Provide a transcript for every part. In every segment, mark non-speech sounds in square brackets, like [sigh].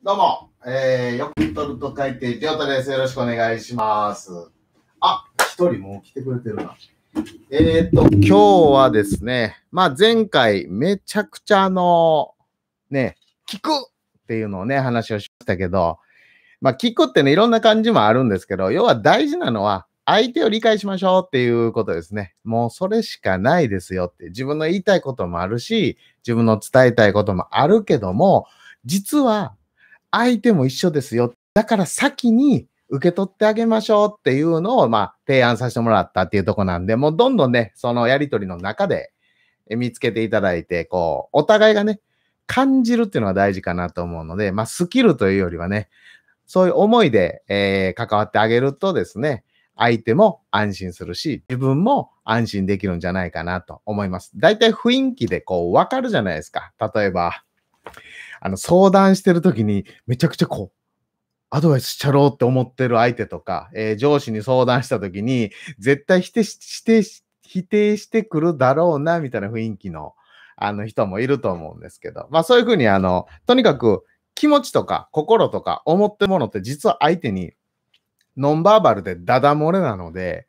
どうも、えー、よくとると書いて、ジョータです。よろしくお願いします。あ、一人もう来てくれてるな。えーと、今日はですね、まあ前回めちゃくちゃあの、ね、聞くっていうのをね、話をしましたけど、まあ聞くってね、いろんな感じもあるんですけど、要は大事なのは、相手を理解しましょうっていうことですね。もうそれしかないですよって。自分の言いたいこともあるし、自分の伝えたいこともあるけども、実は相手も一緒ですよ。だから先に受け取ってあげましょうっていうのを、まあ、提案させてもらったっていうとこなんで、もうどんどんね、そのやりとりの中で見つけていただいて、こう、お互いがね、感じるっていうのが大事かなと思うので、まあ、スキルというよりはね、そういう思いで、えー、関わってあげるとですね、相手も安心するし、自分も安心できるんじゃないかなと思います。大体雰囲気でこう、わかるじゃないですか。例えば、あの、相談してる時にめちゃくちゃこう、アドバイスしちゃろうって思ってる相手とか、えー、上司に相談した時に、絶対否定して、否定してくるだろうな、みたいな雰囲気の、あの人もいると思うんですけど、まあそういうふうに、あの、とにかく気持ちとか心とか思ってるものって実は相手にノンバーバルでダダ漏れなので、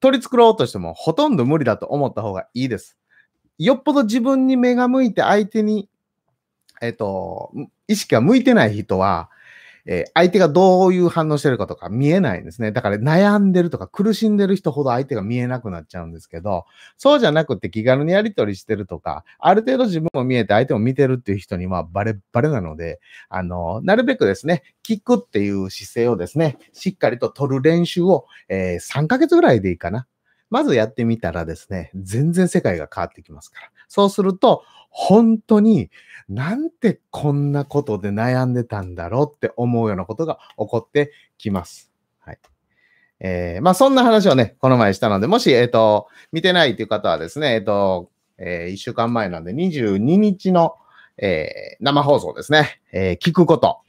取り繕おうとしてもほとんど無理だと思った方がいいです。よっぽど自分に目が向いて相手にえっ、と、意識が向いてない人は、えー、相手がどういう反応してるかとか見えないんですね。だから悩んでるとか苦しんでる人ほど相手が見えなくなっちゃうんですけど、そうじゃなくて気軽にやり取りしてるとか、ある程度自分も見えて相手も見てるっていう人にはバレバレなので、あの、なるべくですね、聞くっていう姿勢をですね、しっかりと取る練習を、えー、3ヶ月ぐらいでいいかな。まずやってみたらですね、全然世界が変わってきますから。そうすると、本当になんてこんなことで悩んでたんだろうって思うようなことが起こってきます。はい。えー、まあそんな話をね、この前したので、もし、えっ、ー、と、見てないという方はですね、えっ、ー、と、えー、1週間前なんで22日の、えー、生放送ですね、えー、聞くこと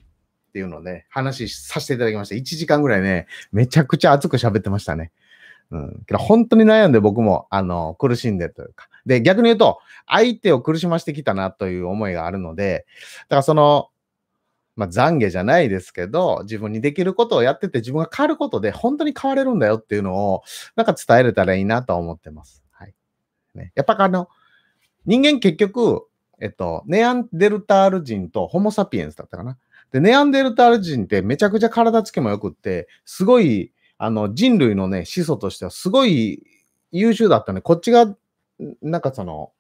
っていうのをね、話させていただきました。1時間ぐらいね、めちゃくちゃ熱く喋ってましたね。うん。けど本当に悩んで僕も、あの、苦しんでというか。で、逆に言うと、相手を苦しましてきたなという思いがあるので、だからその、まあ、懺悔じゃないですけど、自分にできることをやってて自分が変わることで本当に変われるんだよっていうのを、なんか伝えれたらいいなと思ってます。はい。ね、やっぱあの、人間結局、えっと、ネアンデルタール人とホモサピエンスだったかな。で、ネアンデルタール人ってめちゃくちゃ体つきも良くって、すごい、あの、人類のね、始祖としてはすごい優秀だったね。こっちが、なんかその、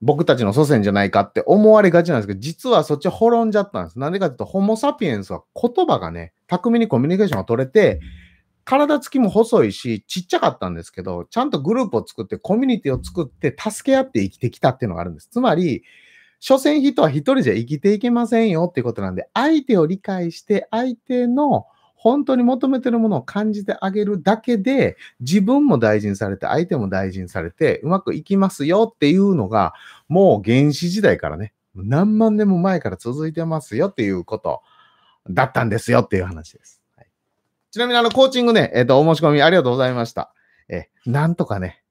僕たちの祖先じゃないかって思われがちなんですけど、実はそっち滅んじゃったんです。なんでかというと、ホモ・サピエンスは言葉がね、巧みにコミュニケーションが取れて、体つきも細いし、ちっちゃかったんですけど、ちゃんとグループを作って、コミュニティを作って、助け合って生きてきたっていうのがあるんです。つまり、所詮人は一人じゃ生きていけませんよっていうことなんで、相手を理解して、相手の本当に求めてるものを感じてあげるだけで、自分も大事にされて、相手も大事にされて、うまくいきますよっていうのが、もう原始時代からね、何万年も前から続いてますよっていうことだったんですよっていう話です。はい、ちなみにあの、コーチングね、えっ、ー、と、お申し込みありがとうございました。え、なんとかね、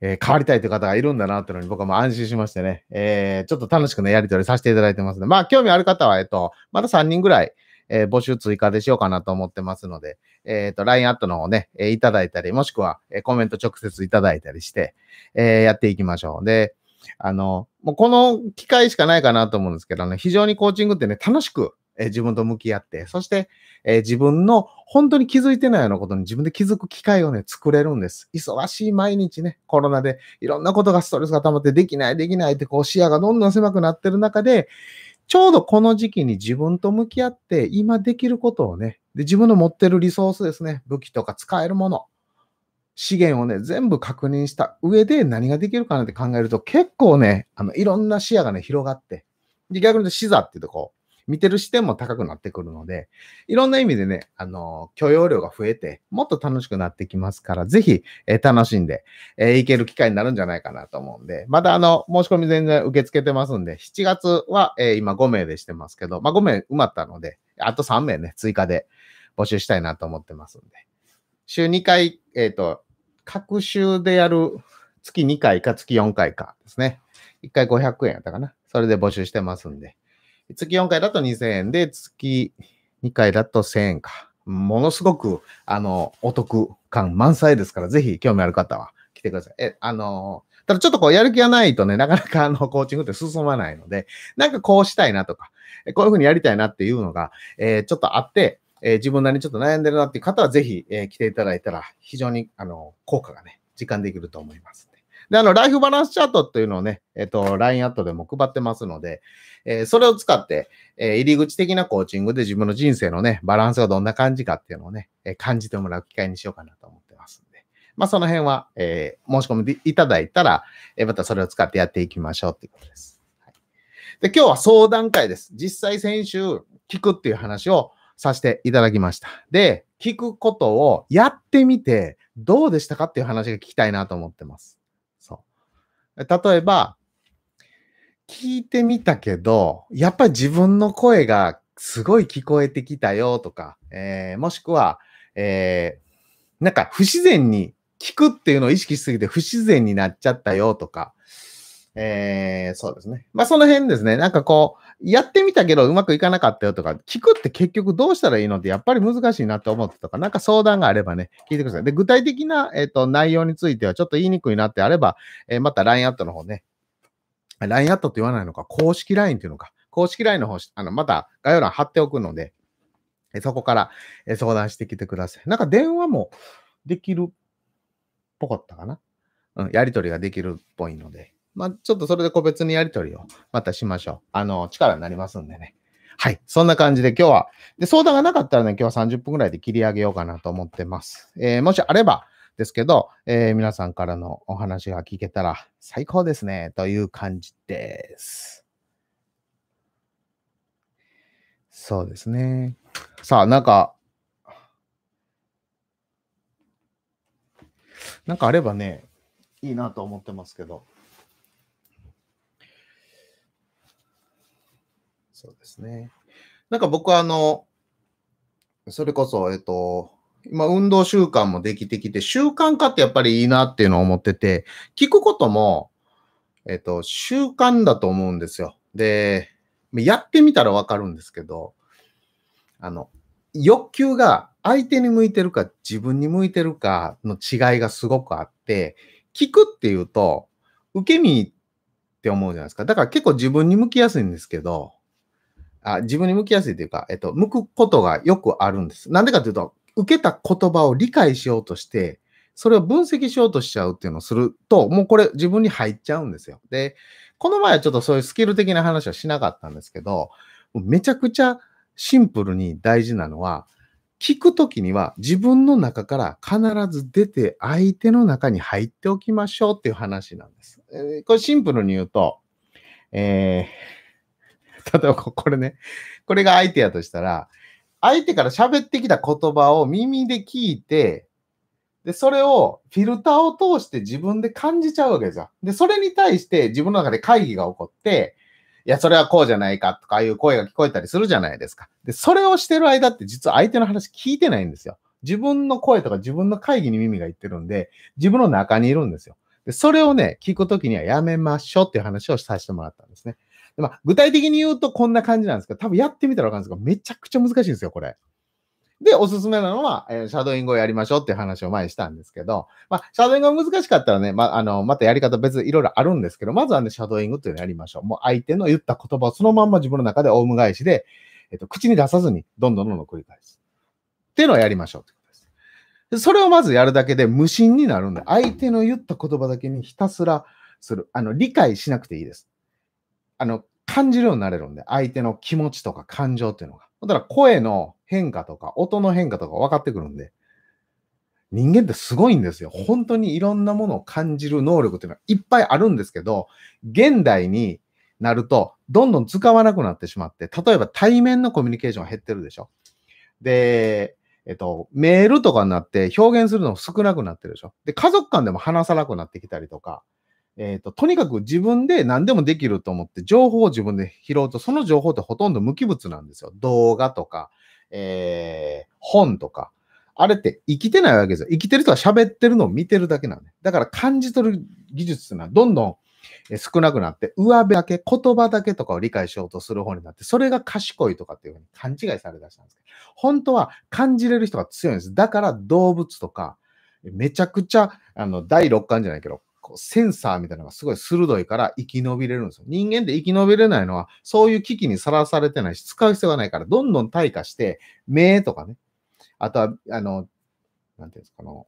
えー、変わりたいという方がいるんだなっていうのに僕はもう安心しましてね、えー、ちょっと楽しくね、やり取りさせていただいてますので、まあ、興味ある方は、えっ、と、また3人ぐらい、えー、募集追加でしようかなと思ってますので、えっ、ー、と、LINE アットの方ね、えー、いただいたり、もしくは、えコメント直接いただいたりして、えやっていきましょう。で、あの、もうこの機会しかないかなと思うんですけどね、非常にコーチングってね、楽しく、え自分と向き合って、そして、え自分の本当に気づいてないようなことに自分で気づく機会をね、作れるんです。忙しい毎日ね、コロナでいろんなことがストレスが溜まってできない、できないってこう視野がどんどん狭くなってる中で、ちょうどこの時期に自分と向き合って、今できることをね、で自分の持ってるリソースですね、武器とか使えるもの、資源をね、全部確認した上で何ができるかなって考えると、結構ね、あの、いろんな視野がね、広がって、で、逆に言うと視座っていうとこ、見てる視点も高くなってくるので、いろんな意味でね、あの、許容量が増えて、もっと楽しくなってきますから、ぜひ、え、楽しんで、えー、いける機会になるんじゃないかなと思うんで、まだあの、申し込み全然受け付けてますんで、7月は、え、今5名でしてますけど、まあ5名埋まったので、あと3名ね、追加で募集したいなと思ってますんで、週2回、えっ、と、各週でやる月2回か月4回かですね。1回500円やったかな。それで募集してますんで。月4回だと2000円で、月2回だと1000円か。ものすごく、あの、お得感満載ですから、ぜひ興味ある方は来てください。え、あの、ただちょっとこうやる気がないとね、なかなかあの、コーチングって進まないので、なんかこうしたいなとか、こういうふうにやりたいなっていうのが、えー、ちょっとあって、えー、自分なりにちょっと悩んでるなっていう方は、ぜひ、えー、来ていただいたら、非常に、あの、効果がね、時間できると思います。で、あの、ライフバランスチャートっていうのをね、えっと、LINE アットでも配ってますので、えー、それを使って、えー、入り口的なコーチングで自分の人生のね、バランスがどんな感じかっていうのをね、えー、感じてもらう機会にしようかなと思ってますんで。まあ、その辺は、え、申し込みいただいたら、え、またそれを使ってやっていきましょうっていうことです。はい、で、今日は相談会です。実際先週、聞くっていう話をさせていただきました。で、聞くことをやってみて、どうでしたかっていう話が聞きたいなと思ってます。例えば、聞いてみたけど、やっぱり自分の声がすごい聞こえてきたよとか、えー、もしくは、えー、なんか不自然に聞くっていうのを意識しすぎて不自然になっちゃったよとか、えー、そうですね。まあその辺ですね。なんかこう、やってみたけどうまくいかなかったよとか、聞くって結局どうしたらいいのってやっぱり難しいなって思ってとか、なんか相談があればね、聞いてください。で、具体的な、えーと、内容についてはちょっと言いにくいなってあれば、えー、また LINE アットの方ね、LINE アットって言わないのか、公式 LINE っていうのか、公式 LINE の方、あの、また概要欄貼っておくので、えそこからえ相談してきてください。なんか電話もできるっぽかったかな。うん、やりとりができるっぽいので、まあ、ちょっとそれで個別にやりとりをまたしましょう。あの、力になりますんでね。はい。そんな感じで今日は、で、相談がなかったらね、今日は30分ぐらいで切り上げようかなと思ってます。えー、もしあればですけど、えー、皆さんからのお話が聞けたら最高ですね、という感じです。そうですね。さあ、なんか、なんかあればね、いいなと思ってますけど。そうですね。なんか僕はあの、それこそ、えっと、今運動習慣もできてきて、習慣化ってやっぱりいいなっていうのを思ってて、聞くことも、えっと、習慣だと思うんですよ。で、やってみたらわかるんですけど、あの、欲求が相手に向いてるか自分に向いてるかの違いがすごくあって、聞くっていうと、受け身って思うじゃないですか。だから結構自分に向きやすいんですけど、あ自分に向きやすいというか、えっと、向くことがよくあるんです。なんでかというと、受けた言葉を理解しようとして、それを分析しようとしちゃうっていうのをすると、もうこれ自分に入っちゃうんですよ。で、この前はちょっとそういうスキル的な話はしなかったんですけど、めちゃくちゃシンプルに大事なのは、聞くときには自分の中から必ず出て相手の中に入っておきましょうっていう話なんです。これシンプルに言うと、えー例えばこれね、これが相手やとしたら、相手から喋ってきた言葉を耳で聞いて、で、それをフィルターを通して自分で感じちゃうわけですよ。で、それに対して自分の中で会議が起こって、いや、それはこうじゃないかとかいう声が聞こえたりするじゃないですか。で、それをしてる間って実は相手の話聞いてないんですよ。自分の声とか自分の会議に耳が言ってるんで、自分の中にいるんですよ。で、それをね、聞くときにはやめましょうっていう話をさせてもらったんですね。まあ、具体的に言うとこんな感じなんですけど、多分やってみたらわかるんですけど、めちゃくちゃ難しいんですよ、これ。で、おすすめなのは、えー、シャドーイングをやりましょうっていう話を前にしたんですけど、まあ、シャドーイングが難しかったらね、まあ、あの、またやり方別にいろいろあるんですけど、まずはね、シャドーイングっていうのをやりましょう。もう相手の言った言葉をそのまんま自分の中でオウム返しで、えっ、と、口に出さずに、どんどんどんどん繰り返す。っていうのをやりましょうってことですで。それをまずやるだけで無心になるんで、相手の言った言葉だけにひたすらする。あの、理解しなくていいです。あの、感じるようになれるんで、相手の気持ちとか感情っていうのが。だから声の変化とか、音の変化とか分かってくるんで、人間ってすごいんですよ。本当にいろんなものを感じる能力っていうのはいっぱいあるんですけど、現代になると、どんどん使わなくなってしまって、例えば対面のコミュニケーションが減ってるでしょ。で、えっと、メールとかになって表現するの少なくなってるでしょ。で、家族間でも話さなくなってきたりとか、えっ、ー、と、とにかく自分で何でもできると思って、情報を自分で拾うと、その情報ってほとんど無機物なんですよ。動画とか、えー、本とか。あれって生きてないわけですよ。生きてる人は喋ってるのを見てるだけなんで。だから感じ取る技術っていうのはどんどん少なくなって、上辺だけ、言葉だけとかを理解しようとする方になって、それが賢いとかっていうふうに勘違いされだしたんです、本当は感じれる人が強いんです。だから動物とか、めちゃくちゃ、あの、第六感じゃないけど、こうセンサーみたいなのがすごい鋭いから生き延びれるんですよ。人間で生き延びれないのは、そういう危機にさらされてないし、使う必要がないから、どんどん退化して、目とかね、あとは、あの、なんていうんですか、あの、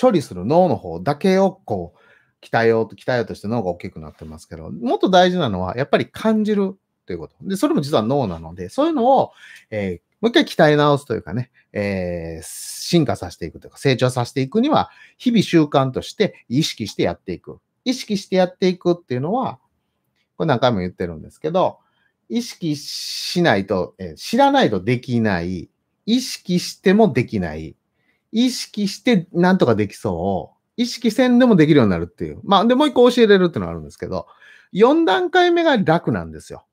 処理する脳の方だけをこう、鍛えようと、鍛えようとして脳が大きくなってますけど、もっと大事なのは、やっぱり感じるということ。で、それも実は脳なので、そういうのを、えーもう一回鍛え直すというかね、えー進化させていくというか、成長させていくには、日々習慣として意識してやっていく。意識してやっていくっていうのは、これ何回も言ってるんですけど、意識しないと、えー知らないとできない。意識してもできない。意識してなんとかできそう。意識せんでもできるようになるっていう。まあ、で、もう一個教えれるっていうのがあるんですけど、4段階目が楽なんですよ。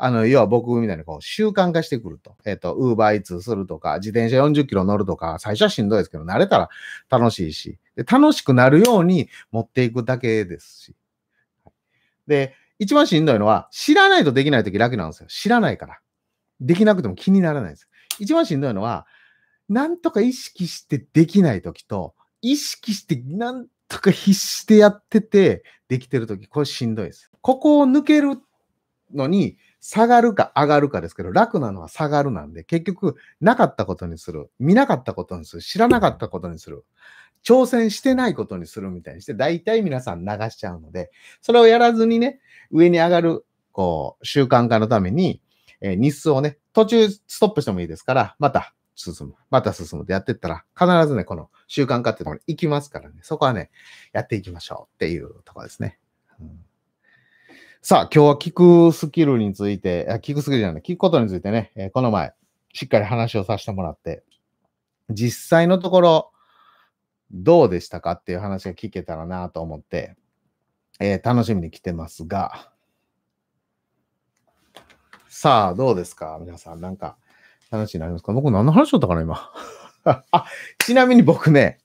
あの、要は僕みたいにこう習慣化してくると。えっ、と、ウーバーイーツするとか、自転車40キロ乗るとか、最初はしんどいですけど、慣れたら楽しいし、で楽しくなるように持っていくだけですし。で、一番しんどいのは、知らないとできないとき楽なんですよ。知らないから。できなくても気にならないです。一番しんどいのは、なんとか意識してできないときと、意識してなんとか必死でやっててできてるとき、これしんどいです。ここを抜けるのに、下がるか上がるかですけど、楽なのは下がるなんで、結局、なかったことにする。見なかったことにする。知らなかったことにする。挑戦してないことにするみたいにして、大体皆さん流しちゃうので、それをやらずにね、上に上がる、こう、習慣化のために、えー日数をね、途中ストップしてもいいですから、また進む。また進むってやってったら、必ずね、この習慣化ってところに行きますからね、そこはね、やっていきましょうっていうところですね。さあ、今日は聞くスキルについて、聞くスキルじゃない、聞くことについてね、えこの前、しっかり話をさせてもらって、実際のところ、どうでしたかっていう話が聞けたらなと思って、えー楽しみに来てますが、さあ、どうですか？皆さん、なんか、話になりますか？僕何の話しとったかな今。[laughs] あ、ちなみに僕ね、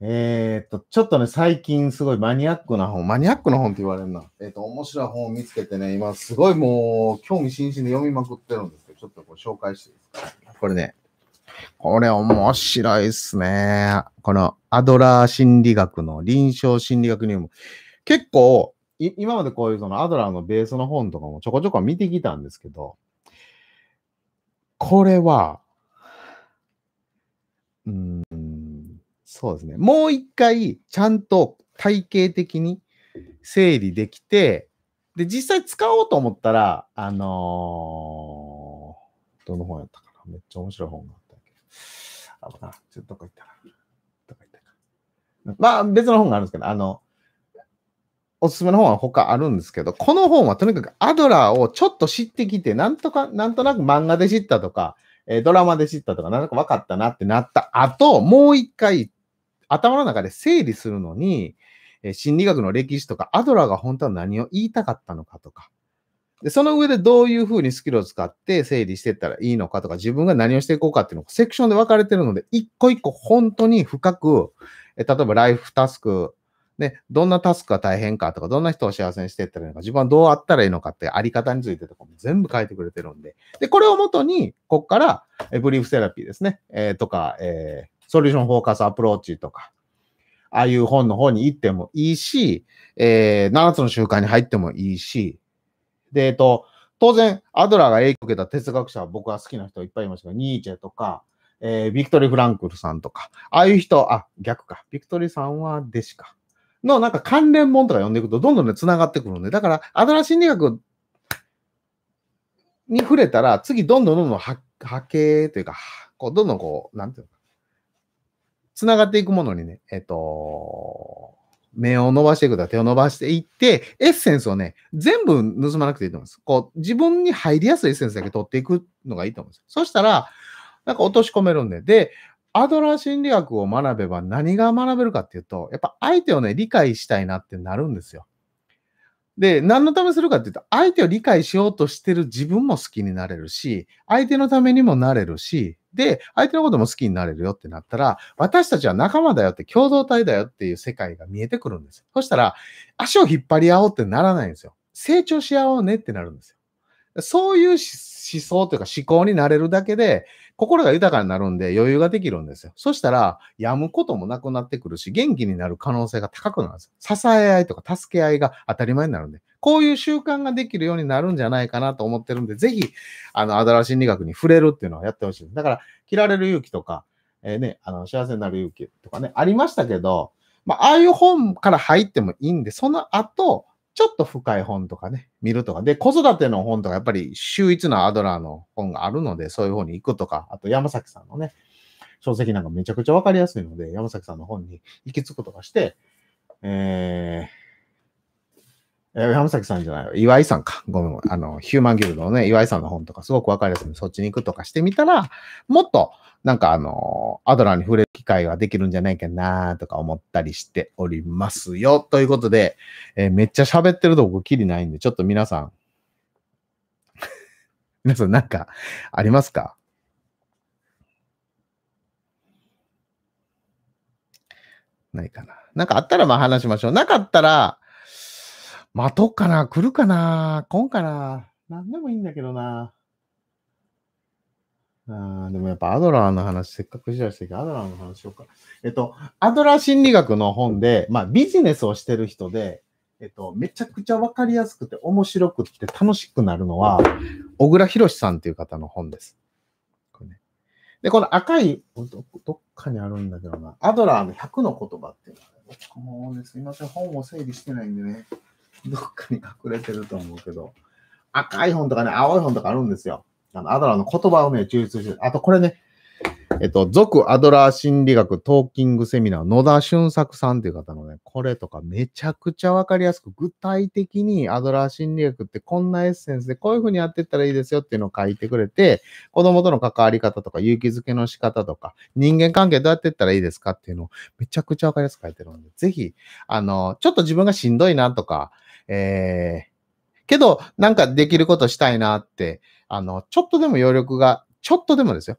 えーっと、ちょっとね、最近すごいマニアックな本、マニアックな本って言われるな。えーっと、面白い本を見つけてね、今すごいもう興味津々で読みまくってるんですけど、ちょっとこれ紹介していいですか？これね、これ面白いっすね。このアドラー心理学の臨床心理学入門。結構、今までこういうそのアドラーのベースの本とかもちょこちょこ見てきたんですけど、これは、うん、そうですね。もう一回、ちゃんと体系的に整理できて、で、実際使おうと思ったら、あのーどの本やったかな？めっちゃ面白い本があったけ？ど。あ、なちょっとどこ行ったなどこ行ったかまあ、別の本があるんですけど、あの、おすすめの本は他あるんですけど、この本はとにかくアドラーをちょっと知ってきて、なんとか、なんとなく漫画で知ったとか、えドラマで知ったとか、なんとか分かったなってなった後、もう一回頭の中で整理するのに、え心理学の歴史とか、アドラーが本当は何を言いたかったのかとか、でその上でどういうふうにスキルを使って整理していったらいいのかとか、自分が何をしていこうかっていうのがセクションで分かれてるので、一個一個本当に深く、え例えばライフタスク、ね、どんなタスクが大変かとか、どんな人を幸せにしていったらいいのか、自分はどうあったらいいのかってあり方についてとかも全部書いてくれてるんで、で、これをもとに、ここから、えブリーフセラピーですね、えーとか、えーソリューションフォーカスアプローチとか、ああいう本の方に行ってもいいし、えー7つの習慣に入ってもいいし、で、えっと、当然、アドラーが影響を受けた哲学者は僕は好きな人いっぱいいますけど、ニーチェとか、えービクトリー・フランクルさんとか、ああいう人、あ、逆か。ビクトリーさんは弟子か。の、なんか関連本とか読んでいくと、どんどんね、繋がってくるんで、だから、アドラー心理学に触れたら、次、どんどんどんどん波波形というか、こう、どんどんこう、なんていうか、繋がっていくものにね、えっ、と、目を伸ばしていくと手を伸ばしていって、エッセンスをね、全部盗まなくていいと思います。こう、自分に入りやすいエッセンスだけ取っていくのがいいと思うんです。そしたら、なんか落とし込めるんで。で、アドラー心理学を学べば何が学べるかっていうと、やっぱ相手をね、理解したいなってなるんですよ。で、何のためにするかっていうと、相手を理解しようとしてる自分も好きになれるし、相手のためにもなれるし、で、相手のことも好きになれるよってなったら、私たちは仲間だよって、共同体だよっていう世界が見えてくるんですよ。そしたら、足を引っ張り合おうってならないんですよ。成長し合おうねってなるんですよ。そういう思想というか思考になれるだけで、心が豊かになるんで余裕ができるんですよ。そしたら、病むこともなくなってくるし、元気になる可能性が高くなるんですよ。支え合いとか助け合いが当たり前になるんで、こういう習慣ができるようになるんじゃないかなと思ってるんで、ぜひ、あの、アドラー心理学に触れるっていうのをやってほしい。だから、切られる勇気とか、えー、ね、あの、幸せになる勇気とかね、ありましたけど、まあ、ああいう本から入ってもいいんで、その後、ちょっと深い本とかね、見るとか。で、子育ての本とか、やっぱり秀逸なアドラーの本があるので、そういう本に行くとか、あと山崎さんのね、書籍なんかめちゃくちゃわかりやすいので、山崎さんの本に行き着くとかして、えー、え山崎さんじゃない、岩井さんか。ごめん、あの、ヒューマンギルドのね、岩井さんの本とかすごくわかりやすいので、そっちに行くとかしてみたら、もっと、なんかあの、アドラーに触れる機会ができるんじゃないかなとか思ったりしておりますよ。ということで、えー、めっちゃ喋ってるとこきりないんで、ちょっと皆さん、[laughs] 皆さんなんかありますか？ないかな。なんかあったらまあ話しましょう。なかったら、待とうかな来るかな来んかななんでもいいんだけどな。あでもやっぱアドラーの話、せっかくしだしたけど、アドラーの話しようか。えっと、アドラー心理学の本で、まあビジネスをしてる人で、えっと、めちゃくちゃわかりやすくて面白くて楽しくなるのは、小倉博さんっていう方の本です。これね、で、この赤いど、どっかにあるんだけどな、アドラーの100の言葉っていうのは、ね、もね、すいません、本を整理してないんでね、[laughs] どっかに隠れてると思うけど、赤い本とかね、青い本とかあるんですよ。あの、アドラーの言葉をね、抽出して、あとこれね、えっと、続アドラー心理学トーキングセミナー、野田俊作さんっていう方のね、これとかめちゃくちゃわかりやすく、具体的にアドラー心理学ってこんなエッセンスでこういう風にやってったらいいですよっていうのを書いてくれて、子供との関わり方とか、勇気づけの仕方とか、人間関係どうやってったらいいですかっていうのをめちゃくちゃわかりやすく書いてるので、ぜひ、あの、ちょっと自分がしんどいなとか、えー、けど、なんかできることしたいなって、あの、ちょっとでも余力が、ちょっとでもですよ。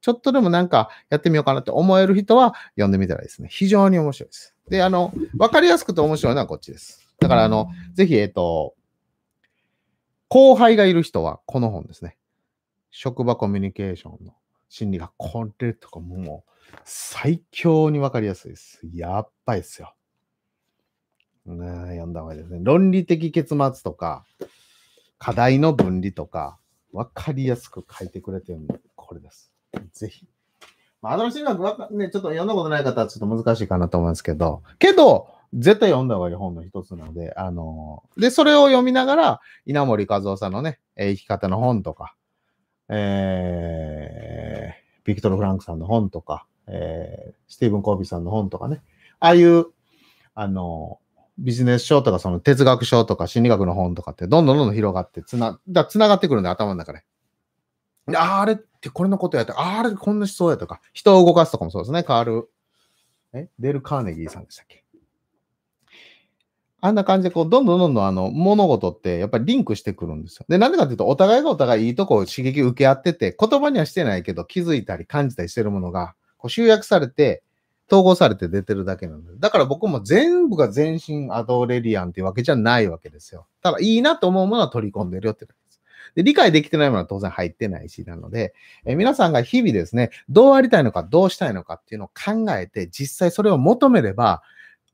ちょっとでもなんかやってみようかなって思える人は読んでみたらですね。非常に面白いです。で、あの、わかりやすくて面白いのはこっちです。だから、あの、ぜひ、えっ、と、後輩がいる人はこの本ですね。職場コミュニケーションの心理学。これとかもう最強にわかりやすいです。やっばいですよ。読んだ方がいいですね。論理的結末とか、課題の分離とか、わかりやすく書いてくれてるんで、これです。ぜひ。まあ、アドラ心理学はね、ちょっと読んだことない方はちょっと難しいかなと思いますけど、けど、絶対読んだ方がいい本の一つなので、あのー、で、それを読みながら、稲森和夫さんのね、生き方の本とか、えー、ビクトル・フランクさんの本とか、えー、スティーブン・コービーさんの本とかね、ああいう、あのー、ビジネス書とか、その哲学書とか心理学の本とかってどんどんどんどん広がってつな、だつながってくるんで、頭の中で。あれってこれのことやった。あれこんな思想やとか。人を動かすとかもそうですね。変わる。え？デル・カーネギーさんでしたっけ？あんな感じで、こう、どんどんどんどん、あの、物事って、やっぱりリンクしてくるんですよ。で、なんでかっていうと、お互いがお互いいいとこを刺激受け合ってて、言葉にはしてないけど、気づいたり感じたりしてるものが、こう集約されて、統合されて出てるだけなので。だから僕も全部が全身アドレリアンっていうわけじゃないわけですよ。ただ、いいなと思うものは取り込んでるよってで、理解できてないものは当然入ってないし、なので、え皆さんが日々ですね、どうありたいのか、どうしたいのかっていうのを考えて、実際それを求めれば、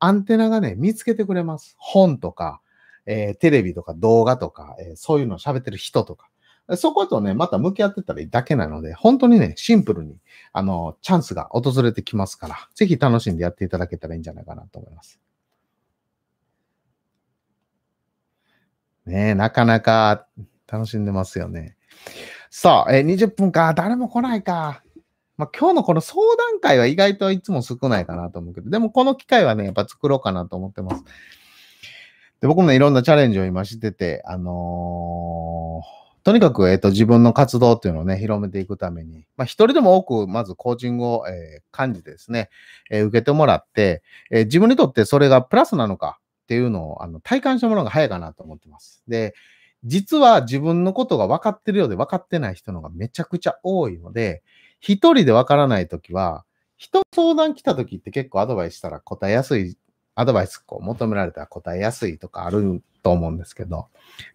アンテナがね、見つけてくれます。本とか、えー、テレビとか動画とか、えー、そういうのを喋ってる人とか。そことね、また向き合ってたらいいだけなので、本当にね、シンプルに、あの、チャンスが訪れてきますから、ぜひ楽しんでやっていただけたらいいんじゃないかなと思います。ねえなかなか楽しんでますよね。さあ、え、20分か。誰も来ないか。まあ、今日のこの相談会は意外といつも少ないかなと思うけど、でもこの機会はね、やっぱ作ろうかなと思ってます。で僕もね、いろんなチャレンジを今してて、あのー、とにかく、えっ、と、自分の活動っていうのをね、広めていくために、まあ、一人でも多く、まずコーチングを、えー、感じてですね、えー、受けてもらって、えー、自分にとってそれがプラスなのかっていうのを、あの、体感してもらうのが早いかなと思ってます。で、実は自分のことが分かってるようで分かってない人のがめちゃくちゃ多いので、一人でわからないときは、人相談来たときって結構アドバイスしたら答えやすい、アドバイスこう求められたら答えやすいとかあると思うんですけど、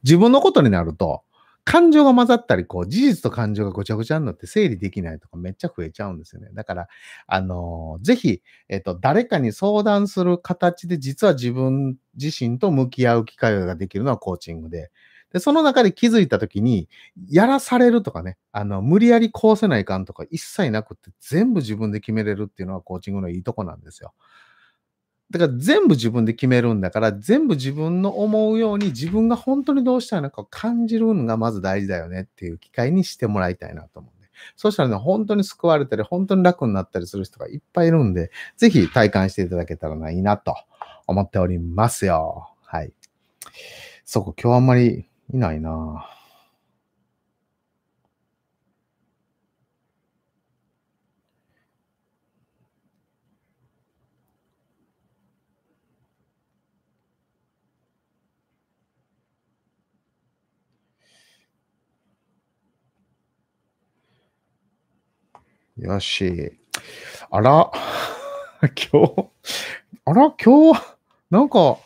自分のことになると、感情が混ざったり、こう、事実と感情がごちゃごちゃになって整理できないとかめっちゃ増えちゃうんですよね。だから、あのー、ぜひ、えっ、と、誰かに相談する形で、実は自分自身と向き合う機会ができるのはコーチングで、で、その中で気づいたときに、やらされるとかね、あの、無理やりこうせないかんとか一切なくって、全部自分で決めれるっていうのはコーチングのいいとこなんですよ。だから全部自分で決めるんだから、全部自分の思うように自分が本当にどうしたいのかを感じるのがまず大事だよねっていう機会にしてもらいたいなと思うんで。そしたらね、本当に救われたり、本当に楽になったりする人がいっぱいいるんで、ぜひ体感していただけたらいいなと思っておりますよ。はい。そこ今日あんまりいないなぁよし。あら、[laughs] 今日、あら、今日、なんか、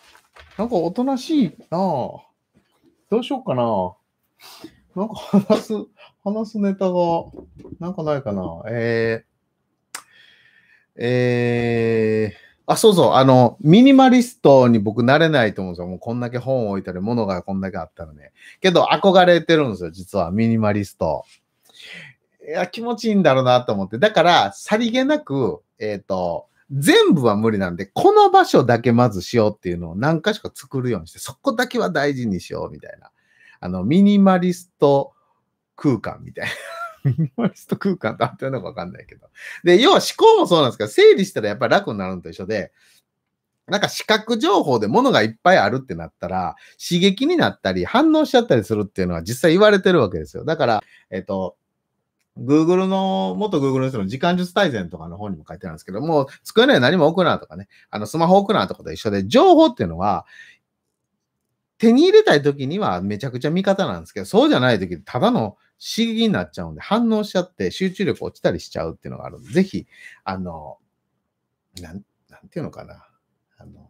なんかおとなしいなどうしようかな。なんか話す、話すネタが、なんかないかな。えー、えー、あ、そうそう、あの、ミニマリストに僕なれないと思うんですよ。もうこんだけ本を置いたり、物がこんだけあったらね。けど、憧れてるんですよ、実は、ミニマリスト。いや、気持ちいいんだろうなと思って。だから、さりげなく、えっ、ー、と、全部は無理なんで、この場所だけまずしようっていうのを何か所か作るようにして、そこだけは大事にしようみたいな。あの、ミニマリスト空間みたいな。[laughs] ミニマリスト空間ってあってるのかわかんないけど。で、要は思考もそうなんですけど、整理したらやっぱり楽になるのと一緒で、なんか視覚情報で物がいっぱいあるってなったら、刺激になったり、反応しちゃったりするっていうのは実際言われてるわけですよ。だから、えっ、と、Google の、元 Google の人の時間術大全とかの本にも書いてあるんですけども、机の上何も置くなとかね、あの、スマホ置くなとかと一緒で、情報っていうのは、手に入れたい時にはめちゃくちゃ味方なんですけど、そうじゃない時、ただの刺激になっちゃうんで、反応しちゃって集中力落ちたりしちゃうっていうのがあるんで、ぜひ、あの、なん、なんていうのかな。あの、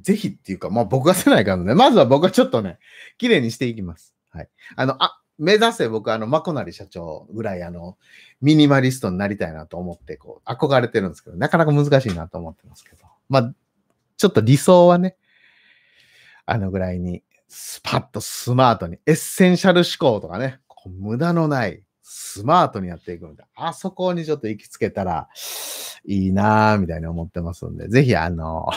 ぜひっていうか、まあ僕がせないからね、まずは僕はちょっとね、綺麗にしていきます。はい。あの、あ、目指せ僕、あの、マコナリ社長ぐらい、あの、ミニマリストになりたいなと思って、こう、憧れてるんですけど、なかなか難しいなと思ってますけど。まあ、ちょっと理想はね、あのぐらいに、スパッとスマートに、エッセンシャル思考とかね、こう無駄のない、スマートにやっていくので、あそこにちょっと行きつけたらいいなぁ、みたいに思ってますんで、ぜひ、あの、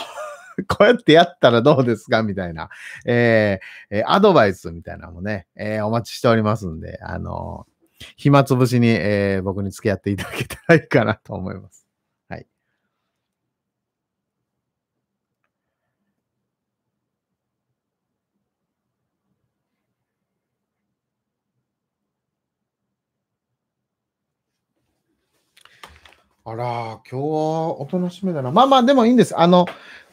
[laughs] こうやってやったらどうですか？みたいな、えー、アドバイスみたいなのもね、えー、お待ちしておりますんで、あのー、暇つぶしに、えー、僕に付き合っていただけたらいいかなと思います。はい。あら、今日はおとなしめだな。まあまあ、でもいいんです。あの、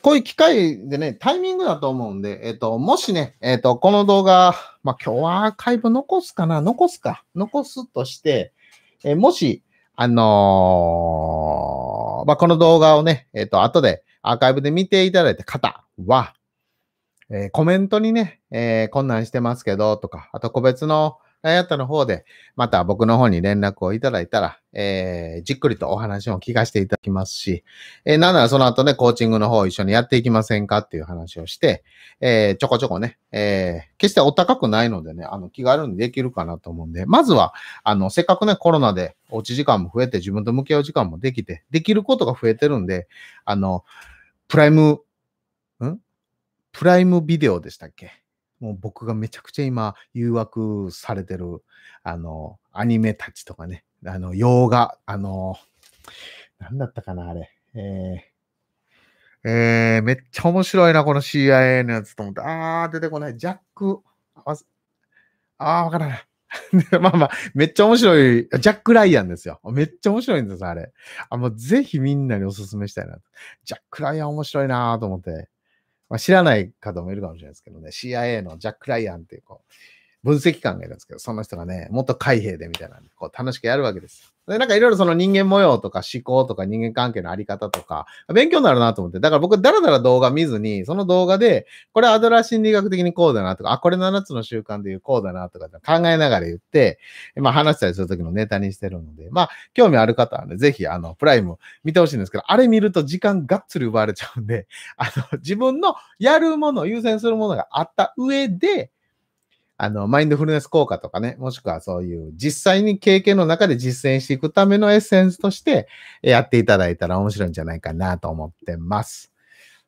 こういう機会でね、タイミングだと思うんで、えっ、と、もしね、えっ、と、この動画、まあ、今日はアーカイブ残すかな？残すか？残すとして、えもし、あのー、まあ、この動画をね、えっ、と、後でアーカイブで見ていただいた方は、えコメントにね、えこんなんしてますけど、とか、あと個別のライアットの方で、また僕の方に連絡をいただいたら、えー、じっくりとお話を聞かせていただきますし、えー、なんならその後ね、コーチングの方を一緒にやっていきませんかっていう話をして、えー、ちょこちょこね、えー、決してお高くないのでね、あの、気軽にできるかなと思うんで、まずは、あの、せっかくね、コロナでおうち時間も増えて自分と向き合う時間もできて、できることが増えてるんで、あの、プライム、ん？プライムビデオでしたっけ？もう僕がめちゃくちゃ今誘惑されてる、あの、アニメたちとかね、あの、洋画、あの、なんだったかな、あれ。えー、えー、めっちゃ面白いな、この CIA のやつと思って。あー、出てこない。ジャック、あー、わからない。[laughs] まあまあ、めっちゃ面白い、ジャック・ライアンですよ。めっちゃ面白いんです、あれ。あ、もうぜひみんなにお勧めしたいな。ジャック・ライアン面白いなと思って。まあ、知らない方もいるかもしれないですけどね、CIA のジャック・ライアンっていう、こう、分析官がいるんですけど、その人がね、もっと海兵でみたいな、こう楽しくやるわけですよ。で、なんかいろいろその人間模様とか思考とか人間関係のあり方とか、勉強になるなと思って。だから僕、だらだら動画見ずに、その動画で、これアドラー心理学的にこうだなとか、あ、これ7つの習慣でいうこうだなとか考えながら言って、まあ話したりするときのネタにしてるので、まあ興味ある方はね、ぜひあの、プライム見てほしいんですけど、あれ見ると時間がっつり奪われちゃうんで、あの、自分のやるもの、優先するものがあった上で、あの、マインドフルネス効果とかね、もしくはそういう実際に経験の中で実践していくためのエッセンスとしてやっていただいたら面白いんじゃないかなと思ってます。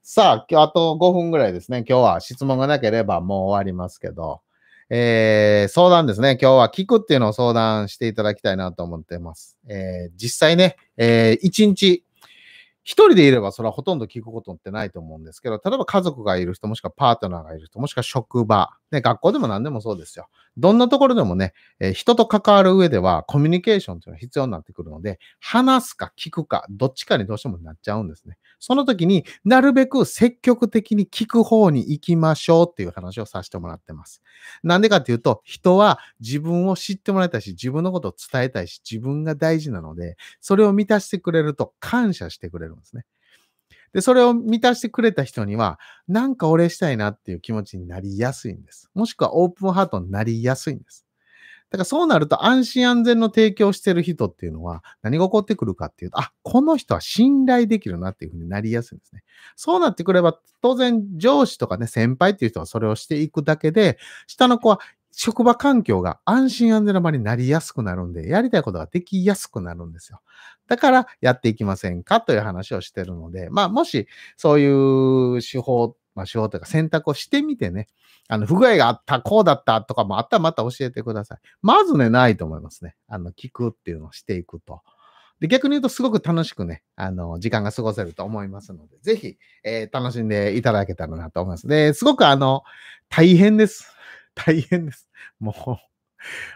さあ、今日あと5分ぐらいですね。今日は質問がなければもう終わりますけど、えー、相談ですね。今日は聞くっていうのを相談していただきたいなと思ってます。えー、実際ね、えー、1日一人でいればそれはほとんど聞くことってないと思うんですけど、例えば家族がいる人、もしくはパートナーがいる人、もしくは職場、ね、学校でも何でもそうですよ。どんなところでもね、えー、人と関わる上ではコミュニケーションというのは必要になってくるので、話すか聞くか、どっちかにどうしてもなっちゃうんですね。その時になるべく積極的に聞く方に行きましょうっていう話をさせてもらってます。なんでかっていうと、人は自分を知ってもらいたいし、自分のことを伝えたいし、自分が大事なので、それを満たしてくれると感謝してくれるんですね。で、それを満たしてくれた人には、なんかお礼したいなっていう気持ちになりやすいんです。もしくはオープンハートになりやすいんです。だからそうなると安心安全の提供してる人っていうのは何が起こってくるかっていうと、あ、この人は信頼できるなっていうふうになりやすいんですね。そうなってくれば当然上司とかね、先輩っていう人はそれをしていくだけで、下の子は職場環境が安心安全な場になりやすくなるんで、やりたいことができやすくなるんですよ。だからやっていきませんかという話をしてるので、まあもしそういう手法、まあ手法というか選択をしてみてね、あの、不具合があった、こうだったとかもあったらまた教えてください。まずね、ないと思いますね。あの、聞くっていうのをしていくと。で、逆に言うとすごく楽しくね、あの、時間が過ごせると思いますので、ぜひ、えー、楽しんでいただけたらなと思います。で、すごくあの、大変です。[laughs] 大変です。もう、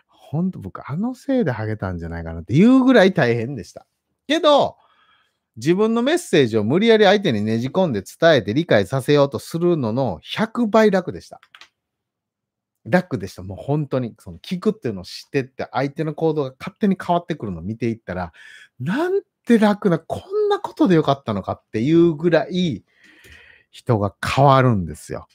ほんと僕、あのせいでハゲたんじゃないかなっていうぐらい大変でした。けど、自分のメッセージを無理やり相手にねじ込んで伝えて理解させようとするのの100倍楽でした。楽でした。もう本当に、その聞くっていうのを知ってって、相手の行動が勝手に変わってくるのを見ていったら、なんて楽な、こんなことでよかったのかっていうぐらい、人が変わるんですよ。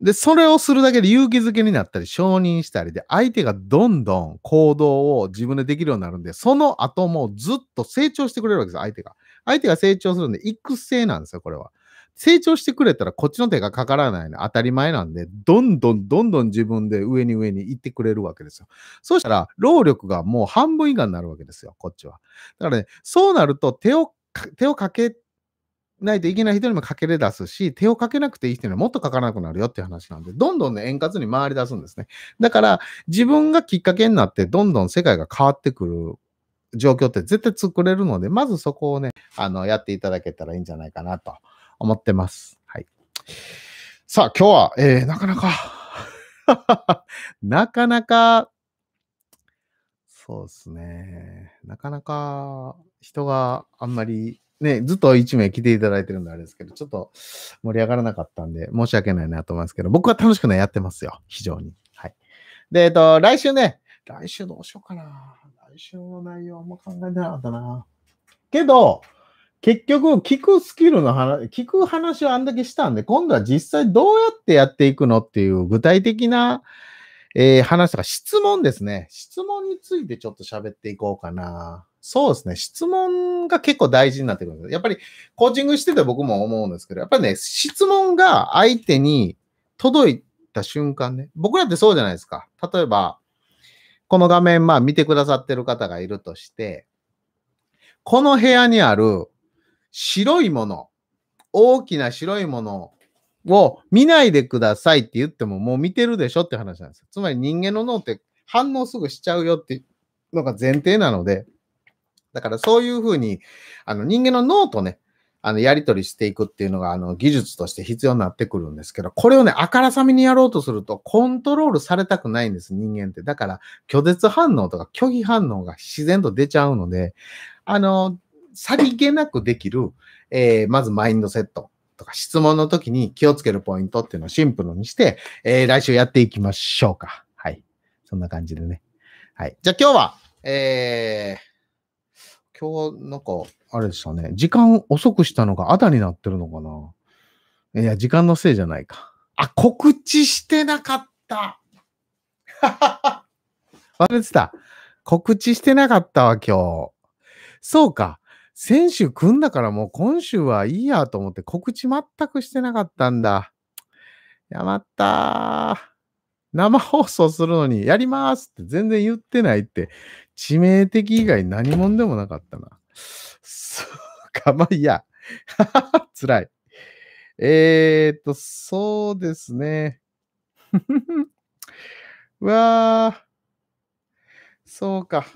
で、それをするだけで勇気づけになったり、承認したりで、相手がどんどん行動を自分でできるようになるんで、その後もずっと成長してくれるわけです、相手が。相手が成長するんで、育成なんですよ、これは。成長してくれたらこっちの手がかからないの当たり前なんで、どんどんどんどん自分で上に上に行ってくれるわけですよ。そうしたら、労力がもう半分以下になるわけですよ、こっちは。だからね、そうなると手を、手をかけないといけない人にもかけれ出すし、手をかけなくていい人にはもっとかからなくなるよっていう話なんで、どんどんね、円滑に回り出すんですね。だから、自分がきっかけになって、どんどん世界が変わってくる状況って絶対作れるので、まずそこをね、あの、やっていただけたらいいんじゃないかなと思ってます。はい。さあ、今日は、えー、なかなか [laughs] なかなか、そうですね。なかなか人があんまりね、ずっと1名来ていただいてるんであれですけど、ちょっと盛り上がらなかったんで、申し訳ないなと思いますけど、僕は楽しくね、やってますよ。非常に。はい。で、えっと、来週ね、来週どうしようかな。来週の内容あんま考えてなかったな。けど、結局、聞くスキルの話、聞く話をあんだけしたんで、今度は実際どうやってやっていくのっていう具体的な、えー、話とか質問ですね。質問についてちょっと喋っていこうかな。そうですね。質問が結構大事になってくるんです。やっぱりコーチングしてて僕も思うんですけど、やっぱりね、質問が相手に届いた瞬間ね、僕らってそうじゃないですか。例えば、この画面、まあ見てくださってる方がいるとして、この部屋にある白いもの、大きな白いものを見ないでくださいって言ってももう見てるでしょって話なんです。つまり人間の脳って反応すぐしちゃうよっていうのが前提なので、だからそういうふうに、あの人間の脳とね、あの、やり取りしていくっていうのが、あの、技術として必要になってくるんですけど、これをね、あからさめにやろうとすると、コントロールされたくないんです、人間って。だから、拒絶反応とか拒否反応が自然と出ちゃうので、あの、さりげなくできる、えー、まずマインドセットとか質問の時に気をつけるポイントっていうのをシンプルにして、えー、来週やっていきましょうか。はい。そんな感じでね。はい。じゃあ今日は、えー、今日はなんか、あれでしたね。時間遅くしたのがあだになってるのかないや、時間のせいじゃないか。あ、告知してなかった。[laughs] 忘れてた。告知してなかったわ、今日。そうか。先週組んだからもう今週はいいやと思って告知全くしてなかったんだ。やまったー。生放送するのにやりますって全然言ってないって、致命的以外何者でもなかったな。そうか、まあいいや。[laughs] 辛い。えーっと、そうですね。[laughs] うわー。そうか。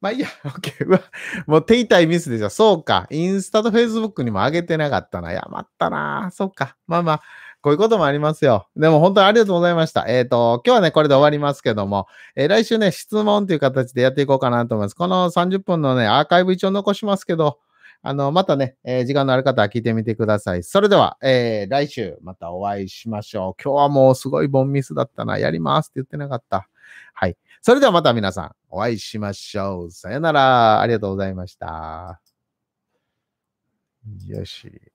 まあいいや、オッケー。うわ、もう手痛いミスでしょ。そうか。インスタとフェイスブックにも上げてなかったな。やまったな。そうか。まあまあ、こういうこともありますよ。でも本当にありがとうございました。えっ、と、今日はね、これで終わりますけども、えー来週ね、質問という形でやっていこうかなと思います。この30分のね、アーカイブ一応残しますけど、あの、またね、えー時間のある方は聞いてみてください。それでは、えー来週またお会いしましょう。今日はもうすごいボンミスだったな。やりますって言ってなかった。はい。それではまた皆さん、お会いしましょう。さよなら。ありがとうございました。よし。